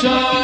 shine.